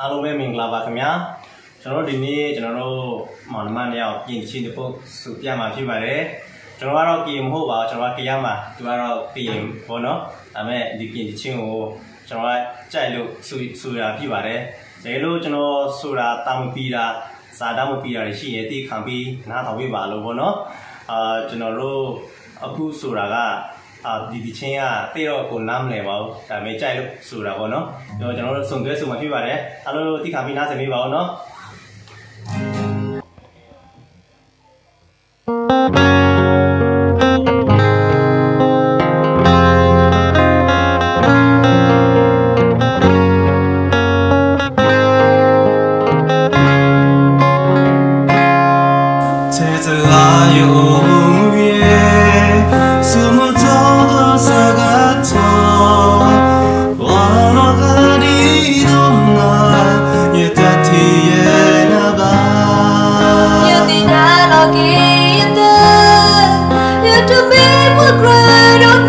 အားလုံးပဲမင်္ဂလာပါခင်ဗျာကျွန်တော်တို့ဒီနေ့ကျွန်တော်တို့မောင်နှမနှစ်ယောက်ပြင်ချင်းတစ်ပုတ်စုပြမှာဖြစ်ပါတယ်ကျွန်တော်ကတော့ပြင်မဟုတ်ပါဘူးကျွန်တော်ကကြရမှာသူကတော့ပြင်ဘောနော်ဒါပေမဲ့ဒီပြင်ချင်းကိုကျွန်တော်ကကြိုက်လို့စုစုရဖြစ်ပါတယ်ဒါလို့ကျွန်တော်ဆိုတာတာမပီတာစာတာမပီတာရှိရင်တိခံပြီးနားထောင်ပေးပါလို့ဘောနော်အာကျွန်တော်တို့အခုဆိုတာက အာဒီဒီချင်းကတေတော့ကိုနားမလဲပါဘူးဒါပေမဲ့ကြိုက်လို့ဆိုတာပေါ့နော်ကျွန်တော်တို့စုံတွဲစုံမှာဖြစ်ပါတယ်အားလုံးတိခါပြီးနားဆင်ပေးပါဦးနော် again. You to be will grow.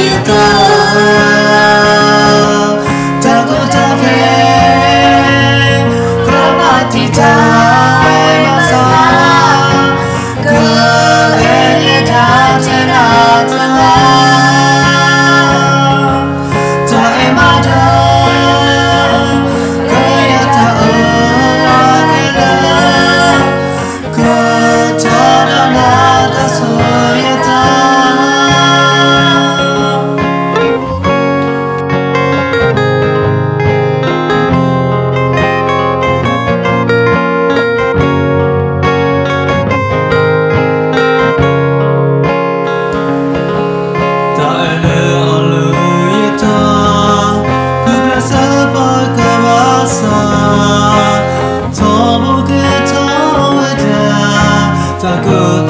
you go. good.